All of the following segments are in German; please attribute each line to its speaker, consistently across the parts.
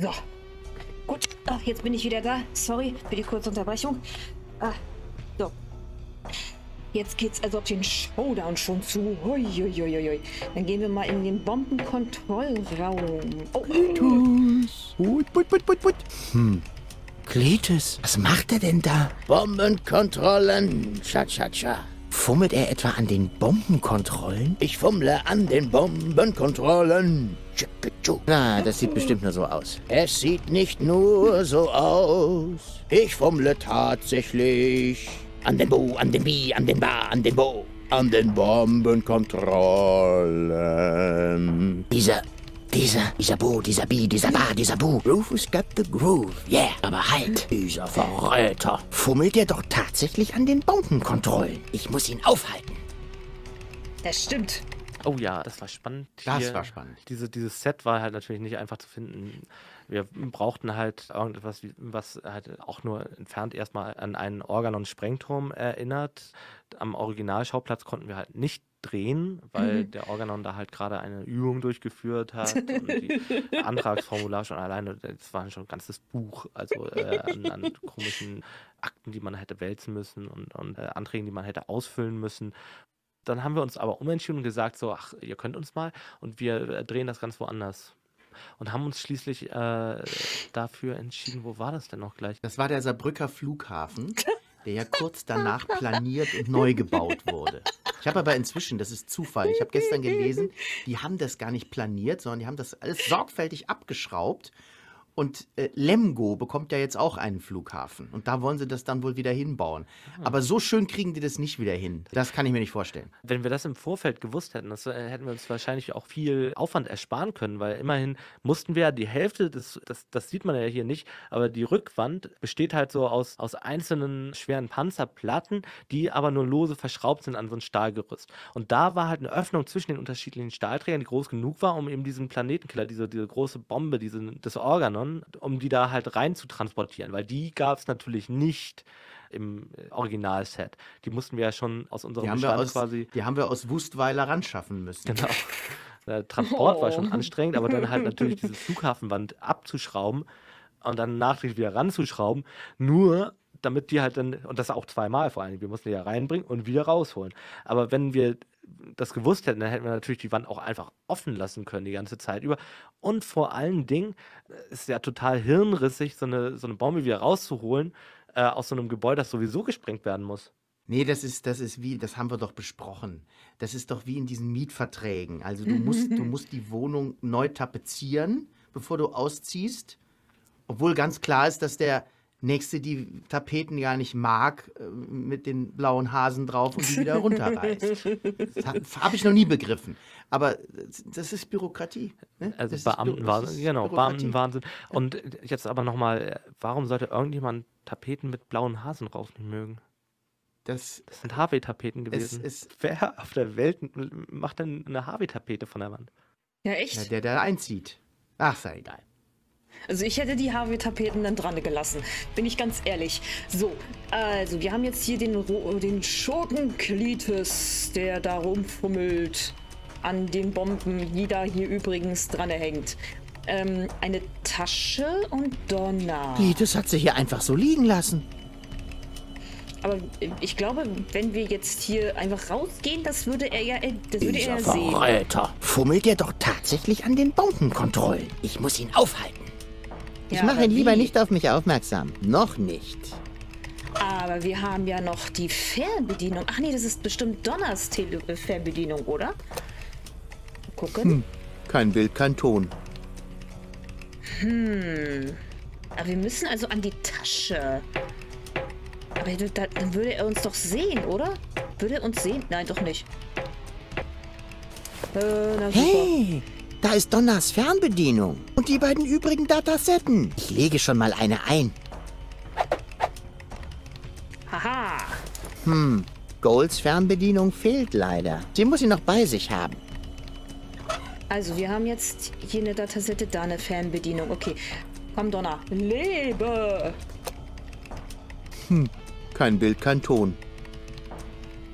Speaker 1: So. Gut, Ach, jetzt bin ich wieder da. Sorry für die kurze Unterbrechung. Ah, so. Jetzt geht's also auf den Showdown schon zu. Uiuiuiui. Dann gehen wir mal in den Bombenkontrollraum. Oh.
Speaker 2: Put, put, put, put, put. Hm. Klitus, was macht er denn da?
Speaker 3: Bombenkontrollen. Cha-cha-cha.
Speaker 2: Fummelt er etwa an den Bombenkontrollen?
Speaker 3: Ich fummle an den Bombenkontrollen.
Speaker 2: Na, das sieht bestimmt nur so aus.
Speaker 3: Es sieht nicht nur so aus. Ich fummle tatsächlich an den Bo, an den Bi, an den Ba, an den Bo, an den Bombenkontrollen.
Speaker 2: Dieser, dieser, dieser Bo, dieser Bi, dieser Ba, dieser Bu. Rufus got the groove. Yeah, aber halt.
Speaker 3: Dieser Verräter.
Speaker 2: Fummelt er doch tatsächlich an den Bombenkontrollen. Ich muss ihn aufhalten.
Speaker 1: Das stimmt.
Speaker 4: Oh ja, das war spannend.
Speaker 5: Das
Speaker 4: Hier,
Speaker 5: war spannend.
Speaker 4: Diese, dieses Set war halt natürlich nicht einfach zu finden. Wir brauchten halt irgendetwas, was halt auch nur entfernt erstmal an einen Organon-Sprengturm erinnert. Am Originalschauplatz konnten wir halt nicht drehen, weil der Organon da halt gerade eine Übung durchgeführt hat und die Antragsformular schon alleine, das war schon ein ganzes Buch, also äh, an, an komischen Akten, die man hätte wälzen müssen und, und äh, Anträgen, die man hätte ausfüllen müssen. Dann haben wir uns aber umentschieden und gesagt, so, ach, ihr könnt uns mal und wir äh, drehen das ganz woanders. Und haben uns schließlich äh, dafür entschieden, wo war das denn noch gleich?
Speaker 5: Das war der Saarbrücker Flughafen, der ja kurz danach planiert und neu gebaut wurde. Ich habe aber inzwischen, das ist Zufall, ich habe gestern gelesen, die haben das gar nicht planiert, sondern die haben das alles sorgfältig abgeschraubt. Und äh, Lemgo bekommt ja jetzt auch einen Flughafen. Und da wollen sie das dann wohl wieder hinbauen. Aber so schön kriegen die das nicht wieder hin. Das kann ich mir nicht vorstellen.
Speaker 4: Wenn wir das im Vorfeld gewusst hätten, das, äh, hätten wir uns wahrscheinlich auch viel Aufwand ersparen können, weil immerhin mussten wir ja die Hälfte, des, das, das sieht man ja hier nicht, aber die Rückwand besteht halt so aus, aus einzelnen schweren Panzerplatten, die aber nur lose verschraubt sind an so ein Stahlgerüst. Und da war halt eine Öffnung zwischen den unterschiedlichen Stahlträgern, die groß genug war, um eben diesen Planetenkiller, diese, diese große Bombe, diese, das Organon, um die da halt rein zu transportieren, weil die gab es natürlich nicht im äh, Originalset. Die mussten wir ja schon aus unserem Bestand
Speaker 5: aus,
Speaker 4: quasi
Speaker 5: die haben wir aus Wustweiler ranschaffen müssen.
Speaker 4: Genau. Der Transport war schon
Speaker 1: Oh.
Speaker 4: anstrengend, aber dann halt natürlich diese Flughafenwand abzuschrauben und dann nachträglich wieder ranzuschrauben, nur damit die halt dann, und das auch zweimal vor allem, wir mussten die ja reinbringen und wieder rausholen. Aber wenn wir das gewusst hätten, dann hätten wir natürlich die Wand auch einfach offen lassen können die ganze Zeit über. Und vor allen Dingen äh, ist ja total hirnrissig, so eine, so eine Bombe wieder rauszuholen äh, aus so einem Gebäude, das sowieso gesprengt werden muss.
Speaker 5: Nee, das ist, das ist wie, das haben wir doch besprochen. Das ist doch wie in diesen Mietverträgen. Also du musst, du musst die Wohnung neu tapezieren, bevor du ausziehst. Obwohl ganz klar ist, dass der Nächste die Tapeten gar nicht mag, äh, mit den blauen Hasen drauf und die wieder runterreißt. Das habe hab ich noch nie begriffen. Aber das- ist Bürokratie. Ne?
Speaker 4: Also
Speaker 5: Das ist Bü- das
Speaker 4: Beamtenwahnsinn, genau. Beamtenwahnsinn. Und jetzt aber nochmal, warum sollte irgendjemand Tapeten mit blauen Hasen drauf nicht mögen?
Speaker 5: Das,
Speaker 4: Das sind Harvey-Tapeten
Speaker 5: es
Speaker 4: gewesen.
Speaker 5: ist
Speaker 4: Wer auf der Welt macht denn eine Harvey-Tapete von der Wand?
Speaker 1: Ja,
Speaker 5: ja,
Speaker 1: echt?
Speaker 5: der, der einzieht. Ach, sei egal.
Speaker 1: Also ich hätte die Harvey-Tapeten dann dran gelassen. Bin ich ganz ehrlich. So, also wir haben jetzt hier den, Ro- den Schurken der da rumfummelt an den Bomben, die da hier übrigens dran hängt. Ähm, eine Tasche und Donner.
Speaker 2: Klitus hat sie hier einfach so liegen lassen.
Speaker 1: Aber ich glaube, wenn wir jetzt hier einfach rausgehen, das würde er ja, äh, das würde er sehen.
Speaker 2: Verräter. Fummelt er doch tatsächlich an den Bombenkontrollen. Ich muss ihn aufhalten. Ich
Speaker 1: Ja,
Speaker 2: mache ihn lieber
Speaker 1: wie?
Speaker 2: nicht auf mich aufmerksam. Noch nicht.
Speaker 1: Aber wir haben ja noch die Fernbedienung. Ach nee, das ist bestimmt Donners Tele Fernbedienung, oder? Gucken.
Speaker 2: Kein Bild, kein Ton.
Speaker 1: Aber wir müssen also an die Tasche. Aber da, dann würde er uns doch sehen, oder? Würde er uns sehen? Nein, doch nicht. Äh, na super.
Speaker 2: Da ist Donners Fernbedienung. Und die beiden übrigen Datasetten. Ich lege schon mal eine ein.
Speaker 1: Haha.
Speaker 2: Golds Fernbedienung fehlt leider. Sie muss sie noch bei sich haben.
Speaker 1: Also, wir haben jetzt hier eine Datasette, da eine Fernbedienung. Okay. Komm, Donner. Lebe!
Speaker 2: Kein Bild, kein Ton.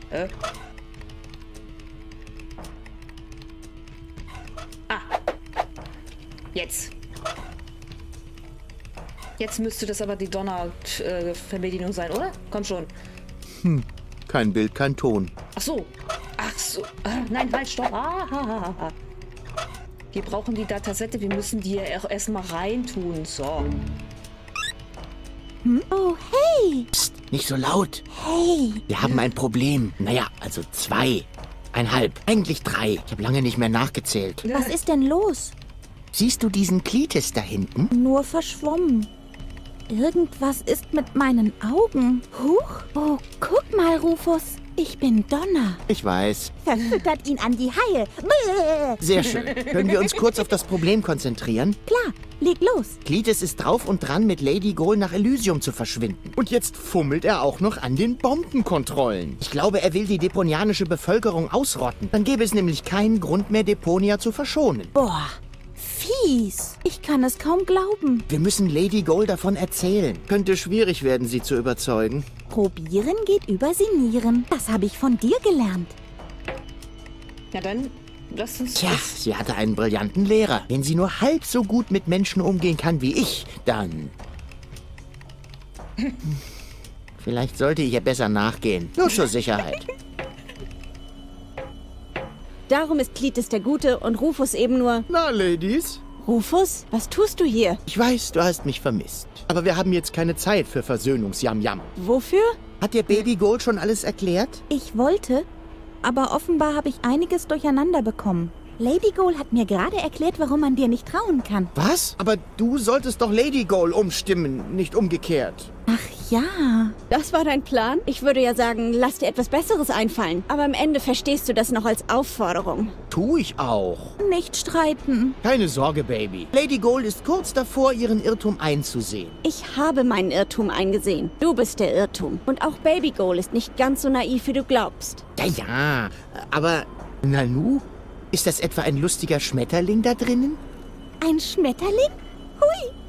Speaker 1: Äh? Jetzt. Jetzt müsste das aber die Donner-Fernbedienung sein, oder? Komm schon.
Speaker 5: Kein Bild, kein Ton.
Speaker 1: Ach so. Ach so. Ah, nein, halt, stopp. Ah, ha, ha, ha. Wir brauchen die Datasette. Wir müssen die ja auch erstmal reintun. So.
Speaker 6: Oh, hey!
Speaker 2: Psst, nicht so laut.
Speaker 6: Hey!
Speaker 2: Wir haben ein Problem. Naja, also zwei. Einhalb. Eigentlich drei. Ich habe lange nicht mehr nachgezählt.
Speaker 6: Was ist denn los?
Speaker 2: Siehst du diesen Klitis da hinten?
Speaker 6: Nur verschwommen. Irgendwas ist mit meinen Augen. Huch! Oh, guck mal, Rufus. Ich bin Donner.
Speaker 2: Ich weiß.
Speaker 6: Verfüttert ihn an die Haie.
Speaker 2: Sehr schön. Können wir uns kurz auf das Problem konzentrieren?
Speaker 6: Klar, leg los.
Speaker 2: Klitis ist drauf und dran, mit Lady Goal nach Elysium zu verschwinden. Und jetzt fummelt er auch noch an den Bombenkontrollen. Ich glaube, er will die deponianische Bevölkerung ausrotten. Dann gäbe es nämlich keinen Grund mehr, Deponia zu verschonen.
Speaker 6: Boah, fies. Ich kann es kaum glauben.
Speaker 2: Wir müssen Lady Goal davon erzählen. Könnte schwierig werden, sie zu überzeugen.
Speaker 6: Probieren geht über Sinieren. Das habe ich von dir gelernt.
Speaker 1: Ja, dann lass uns.
Speaker 2: Tja, sie hatte einen brillanten Lehrer. Wenn sie nur halb so gut mit Menschen umgehen kann wie ich, dann... Vielleicht sollte ich ihr besser nachgehen. Nur zur Sicherheit.
Speaker 7: Darum ist Klitis der Gute und Rufus eben nur.
Speaker 5: Na, Ladies.
Speaker 7: Rufus, was tust du hier?
Speaker 2: Ich weiß, du hast mich vermisst. Aber wir haben jetzt keine Zeit für Versöhnungsjam-Jam.
Speaker 7: Wofür?
Speaker 2: Hat dir Baby Gold schon alles erklärt?
Speaker 6: Ich wollte, aber offenbar habe ich einiges durcheinander bekommen. Lady Goal hat mir gerade erklärt, warum man dir nicht trauen kann.
Speaker 2: Was? Aber du solltest doch Lady Goal umstimmen, nicht umgekehrt.
Speaker 6: Ach ja.
Speaker 7: Das war dein Plan? Ich würde ja sagen, lass dir etwas Besseres einfallen. Aber am Ende verstehst du das noch als Aufforderung.
Speaker 2: Tu ich auch.
Speaker 6: Nicht streiten.
Speaker 2: Keine Sorge, Baby. Lady Gold ist kurz davor, ihren Irrtum einzusehen.
Speaker 7: Ich habe meinen Irrtum eingesehen. Du bist der Irrtum. Und auch Baby Goal ist nicht ganz so naiv, wie du glaubst.
Speaker 2: Ja, ja. Aber, Nanu, ist das etwa ein lustiger Schmetterling da drinnen?
Speaker 6: Ein Schmetterling? Hui.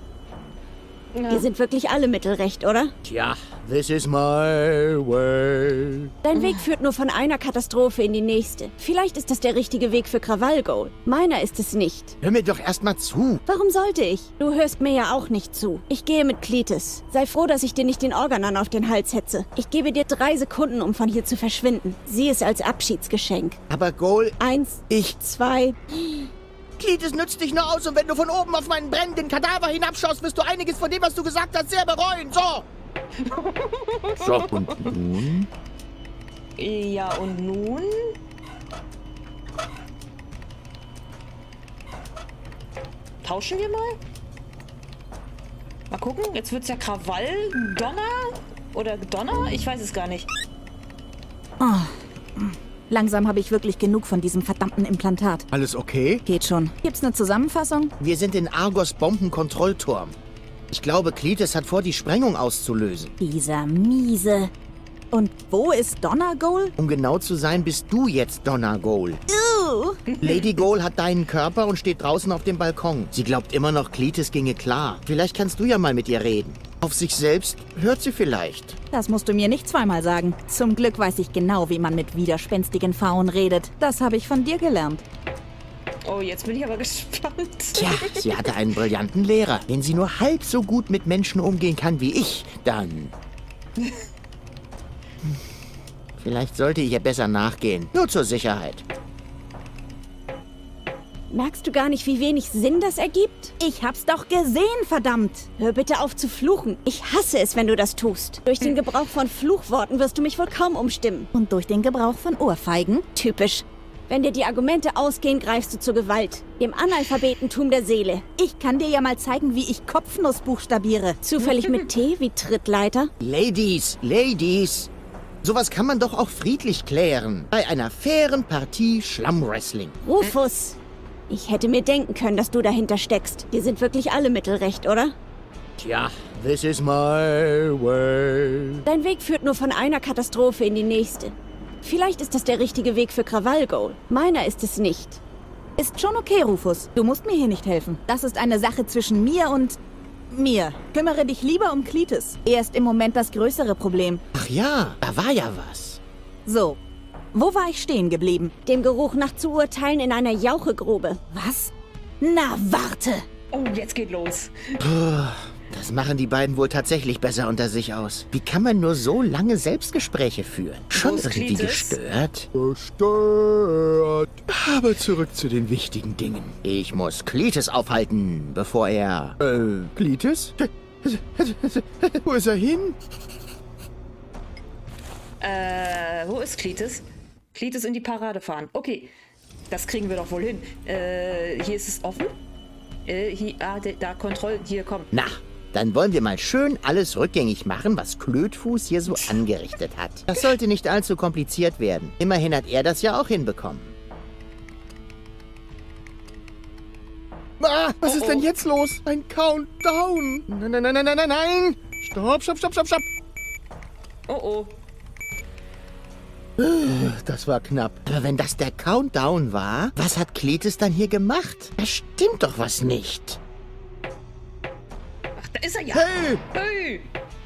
Speaker 7: Wir sind wirklich alle mittelrecht, oder?
Speaker 2: Tja, this is my way.
Speaker 7: Dein Weg führt nur von einer Katastrophe in die nächste. Vielleicht ist das der richtige Weg für Krawall Goal. Meiner ist es nicht.
Speaker 2: Hör mir doch erst mal zu.
Speaker 7: Warum sollte ich? Du hörst mir ja auch nicht zu. Ich gehe mit Klitis. Sei froh, dass ich dir nicht den Organon auf den Hals hetze. Ich gebe dir drei Sekunden, um von hier zu verschwinden. Sieh es als Abschiedsgeschenk.
Speaker 2: Aber Goal,
Speaker 7: Eins,
Speaker 2: ich...
Speaker 7: zwei.
Speaker 2: Klitis nützt dich nur aus und wenn du von oben auf meinen brennenden Kadaver hinabschaust, wirst du einiges von dem, was du gesagt hast, sehr bereuen. So. so, und nun?
Speaker 1: Ja, und nun? Tauschen wir mal? Mal gucken. Jetzt wird's ja Krawall, Donner oder Donner? Ich weiß es gar nicht.
Speaker 6: Langsam habe ich wirklich genug von diesem verdammten Implantat.
Speaker 5: Alles okay?
Speaker 6: Geht schon. Gibt's eine Zusammenfassung?
Speaker 2: Wir sind in Argos Bombenkontrollturm. Ich glaube, Klitis hat vor, die Sprengung auszulösen.
Speaker 6: Dieser miese. Und wo ist Donna Goal?
Speaker 2: Um genau zu sein, bist du jetzt Donna Goal. Lady Goal hat deinen Körper und steht draußen auf dem Balkon. Sie glaubt immer noch, Klitis ginge klar. Vielleicht kannst du ja mal mit ihr reden. Auf sich selbst hört sie vielleicht.
Speaker 6: Das musst du mir nicht zweimal sagen. Zum Glück weiß ich genau, wie man mit widerspenstigen Pfauen redet. Das habe ich von dir gelernt.
Speaker 1: Oh, jetzt bin ich aber gespannt.
Speaker 2: Tja, sie hatte einen brillanten Lehrer. Wenn sie nur halb so gut mit Menschen umgehen kann wie ich, dann... Vielleicht sollte ich ihr besser nachgehen. Nur zur Sicherheit.
Speaker 7: Merkst du gar nicht, wie wenig Sinn das ergibt?
Speaker 6: Ich hab's doch gesehen, verdammt!
Speaker 7: Hör bitte auf zu fluchen. Ich hasse es, wenn du das tust. Durch den Gebrauch von Fluchworten wirst du mich wohl kaum umstimmen.
Speaker 6: Und durch den Gebrauch von Ohrfeigen?
Speaker 7: Typisch. Wenn dir die Argumente ausgehen, greifst du zur Gewalt. Dem Analphabetentum der Seele.
Speaker 6: Ich kann dir ja mal zeigen, wie ich Kopfnuss buchstabiere.
Speaker 7: Zufällig mit T wie Trittleiter?
Speaker 2: Ladies, Ladies. Sowas kann man doch auch friedlich klären. Bei einer fairen Partie Schlammwrestling.
Speaker 7: Rufus! Ich hätte mir denken können, dass du dahinter steckst. Wir sind wirklich alle mittelrecht, oder?
Speaker 2: Tja, this is my way.
Speaker 7: Dein Weg führt nur von einer Katastrophe in die nächste. Vielleicht ist das der richtige Weg für Krawall Goal. Meiner ist es nicht.
Speaker 6: Ist schon okay, Rufus. Du musst mir hier nicht helfen. Das ist eine Sache zwischen mir und mir. Kümmere dich lieber um Klitis. Er ist im Moment das größere Problem.
Speaker 2: Ach ja, da war ja was.
Speaker 6: So, wo war ich stehen geblieben?
Speaker 7: Dem Geruch nach zu urteilen in einer Jauchegrube.
Speaker 6: Was? Na, warte!
Speaker 1: Oh, jetzt geht los.
Speaker 2: Das machen die beiden wohl tatsächlich besser unter sich aus. Wie kann man nur so lange Selbstgespräche führen? Schon irgendwie
Speaker 1: Cletus?
Speaker 2: gestört.
Speaker 3: Gestört. Aber zurück zu den wichtigen Dingen.
Speaker 2: Ich muss Cletus aufhalten, bevor er...
Speaker 3: Äh, Klitis? Wo ist er hin?
Speaker 1: Äh, wo ist Cletus? Cletus in die Parade fahren. Okay, das kriegen wir doch wohl hin. Äh, hier ist es offen. Äh, hier, ah, da, Kontroll, hier, komm.
Speaker 2: Na, dann wollen wir mal schön alles rückgängig machen, was Klötfuß hier so angerichtet hat. Das sollte nicht allzu kompliziert werden. Immerhin hat er das ja auch hinbekommen.
Speaker 3: Ah, was
Speaker 1: Oh,
Speaker 3: ist denn
Speaker 1: oh.
Speaker 3: jetzt los? Ein Countdown. Nein, nein, nein, nein, nein, nein, nein. Stopp, stopp, stopp, stopp, stopp.
Speaker 1: Oh, oh.
Speaker 3: Das war knapp.
Speaker 2: Aber wenn das der Countdown war, was hat Cletus dann hier gemacht? Da stimmt doch was nicht.
Speaker 1: Ach, da ist er ja.
Speaker 3: Hey,
Speaker 1: Hey.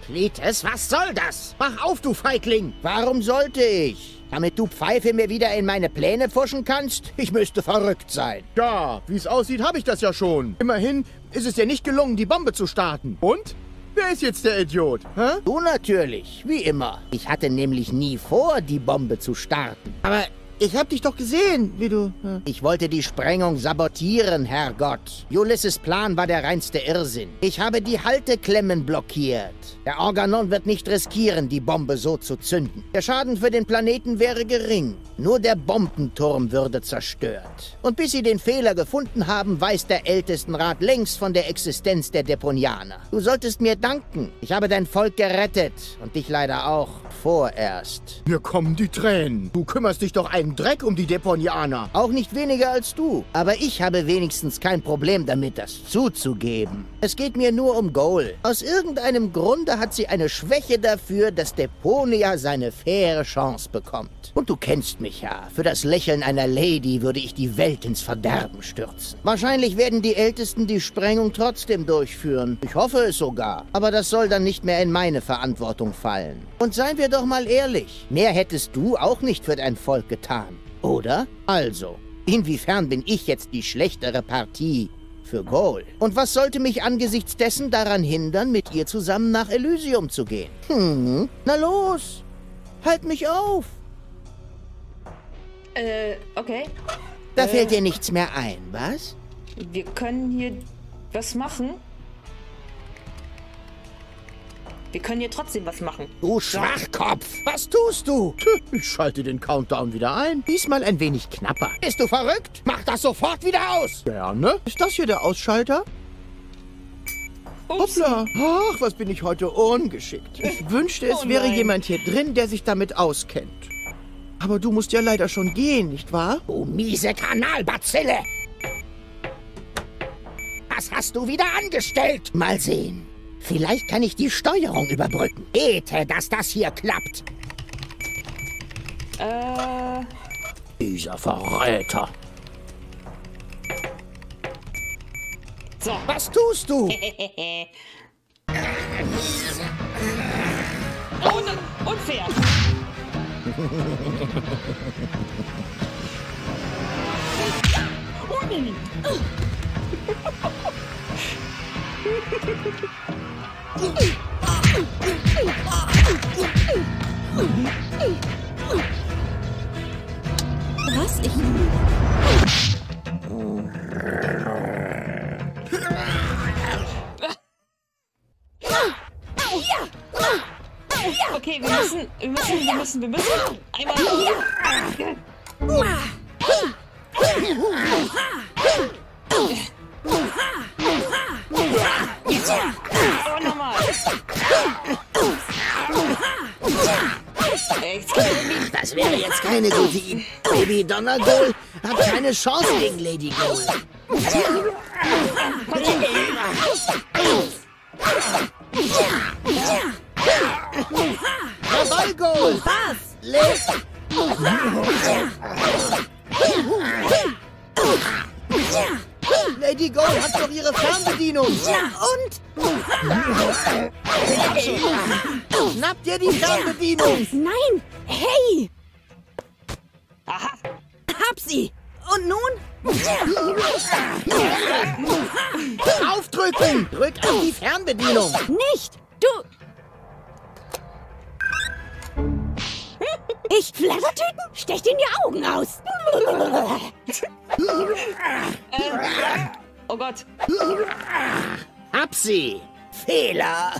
Speaker 2: Cletus, was soll das? Mach auf, du Feigling! Warum sollte ich? Damit du Pfeife mir wieder in meine Pläne pfuschen kannst? Ich müsste verrückt sein.
Speaker 3: ja, wie es aussieht, habe ich das ja schon. Immerhin ist es dir nicht gelungen, die Bombe zu starten. Und? Wer ist jetzt der Idiot? Hä?
Speaker 2: Du natürlich, wie immer. Ich hatte nämlich nie vor, die Bombe zu starten.
Speaker 3: Aber ich habe dich doch gesehen, wie du... äh,
Speaker 2: Ich wollte die Sprengung sabotieren, Herrgott. Ulysses Plan war der reinste Irrsinn. Ich habe die Halteklemmen blockiert. Der Organon wird nicht riskieren, die Bombe so zu zünden. Der Schaden für den Planeten wäre gering. Nur der Bombenturm würde zerstört. Und bis sie den Fehler gefunden haben, weiß der Ältestenrat längst von der Existenz der Deponianer. Du solltest mir danken. Ich habe dein Volk gerettet. Und dich leider auch. Vorerst.
Speaker 3: Mir kommen die Tränen. Du kümmerst dich doch einen Dreck um die Deponianer.
Speaker 2: Auch nicht weniger als du. Aber ich habe wenigstens kein Problem damit, das zuzugeben. Es geht mir nur um Goal. Aus irgendeinem Grunde hat sie eine Schwäche dafür, dass Deponia seine faire Chance bekommt. Und du kennst mich ja. Für das Lächeln einer Lady würde ich die Welt ins Verderben stürzen. Wahrscheinlich werden die Ältesten die Sprengung trotzdem durchführen. Ich hoffe es sogar. Aber das soll dann nicht mehr in meine Verantwortung fallen. Und seien wir doch mal ehrlich. Mehr hättest du auch nicht für dein Volk getan. Oder? Also, inwiefern bin ich jetzt die schlechtere Partie für Goal? Und was sollte mich angesichts dessen daran hindern, mit ihr zusammen nach Elysium zu gehen? Hm, na los, halt mich auf.
Speaker 1: Äh, okay.
Speaker 2: Da
Speaker 1: Äh.
Speaker 2: fällt dir nichts mehr ein, was?
Speaker 1: Wir können hier was machen. Wir können hier trotzdem was machen.
Speaker 2: Du Schwachkopf, was tust du?
Speaker 3: Ich schalte den Countdown wieder ein.
Speaker 2: Diesmal ein wenig knapper. Bist du verrückt? Mach das sofort wieder aus!
Speaker 3: Gerne. Ist das hier der Ausschalter?
Speaker 1: Ups.
Speaker 3: Hoppla. Ach, was bin ich heute ungeschickt. Ich wünschte, es
Speaker 1: Oh
Speaker 3: wäre jemand hier drin, der sich damit auskennt. Aber du musst ja leider schon gehen, nicht wahr?
Speaker 2: Du miese Kanalbazille! Was hast du wieder angestellt? Mal sehen. Vielleicht kann ich die Steuerung überbrücken. Bete, dass das hier klappt.
Speaker 1: Äh,
Speaker 2: Dieser Verräter.
Speaker 1: so.
Speaker 2: Was tust du?
Speaker 1: Ne, unfair. Ui.
Speaker 7: Was? Ich.
Speaker 1: Okay, wir müssen, wir müssen, wir müssen, wir müssen einmal. Jetzt geht irgendwie-
Speaker 2: Das wäre jetzt keine gute Idee. Baby Donnergoal hat keine Chance gegen Lady Goal. Dabei, Goal!
Speaker 6: Was?
Speaker 2: Leg! Lady Goal hat doch ihre Fernbedienung.
Speaker 6: Ja, und?
Speaker 2: Schnapp dir die Fernbedienung.
Speaker 7: Nein! Hey!
Speaker 1: Aha.
Speaker 6: Hab sie! Und nun?
Speaker 2: Aufdrücken! Drück an die Fernbedienung!
Speaker 7: Nicht! Du... Ich Flattertüten? Stech dir in die Augen aus!
Speaker 1: Oh Gott.
Speaker 2: Hab sie!
Speaker 3: Fehler.